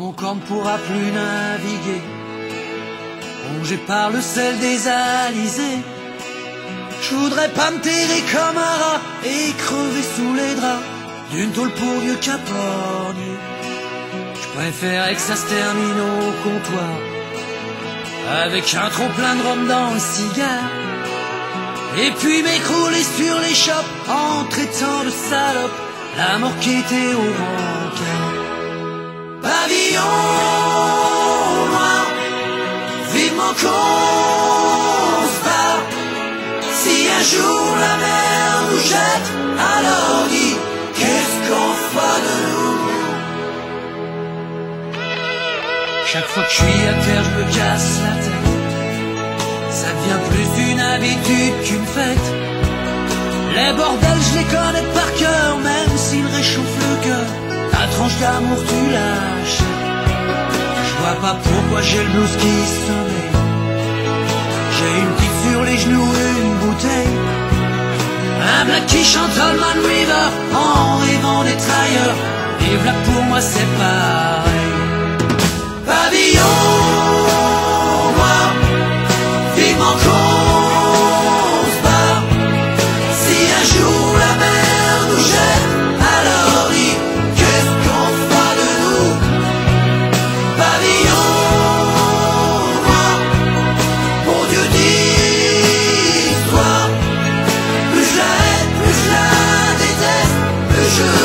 mon corps ne pourra plus naviguer. Rongé par le sel des alizés. Je voudrais pas me terrer comme un rat et crever sous les draps d'une tôle pour vieux capornier. Je préférerais que ça se termine au comptoir avec un trop plein de rhum dans le cigare. Et puis m'écrouler sur les chopes en traitant de salope la mort qui était au rencard. Vivement qu'on se bat. Si un jour la mer nous jette, alors dis, qu'est-ce qu'on fera de nous Chaque fois que je suis à terre, je me casse la tête. Ça devient plus une habitude qu'une fête. Les bordels, je les connais par cœur, même s'ils réchauffent le cœur. Ta tranche d'amour, tu lâches vois pas pourquoi j'ai le blues qui sommeille. J'ai une pipe sur les genoux et une bouteille. Un black qui chante Holman River en rêvant des ailleurs. Et voilà pour moi c'est pareil. Pavillon, moi, vivement qu'on se bat. Si un jour. Revolution.